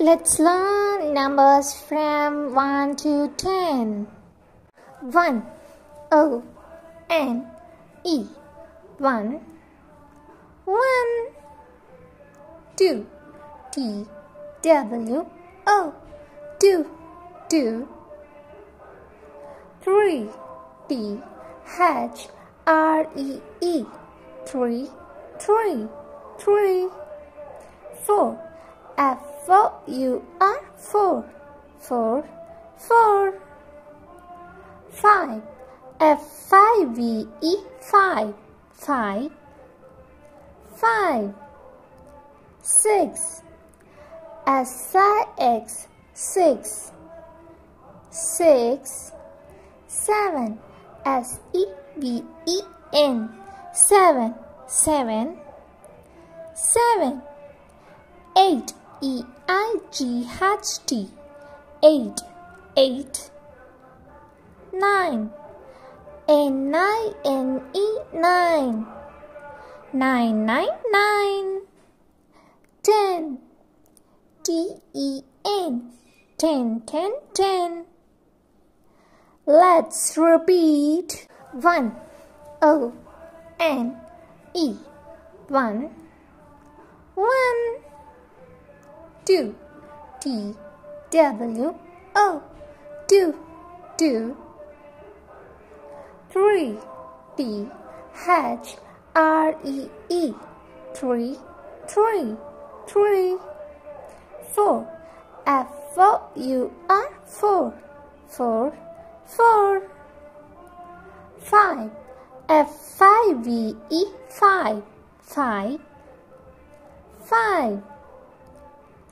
Let's learn numbers from 1 to 10. 1 O N E. 1 1 2 T W O 2 2 3 T H R E E. 3 3 3 4 F O U R 4 4 4 5 f 5 5 5 6 S I X 6 6 7 S E V E N. 7 7 7 8 E I G H T 8 8 9 N I N E 9 9 9 9 10 T E N 10 10 10 Let's repeat. 1 O N E 1 1 2 T W O 2 2 3 T H R E E. 3 3 3 4 F O U R 4 4 4 5 F I V E 5 5 5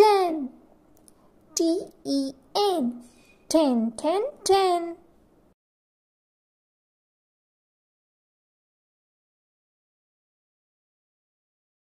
H T 8 8 9 N I N E 9 9 9 9 10 T N. 10 10 10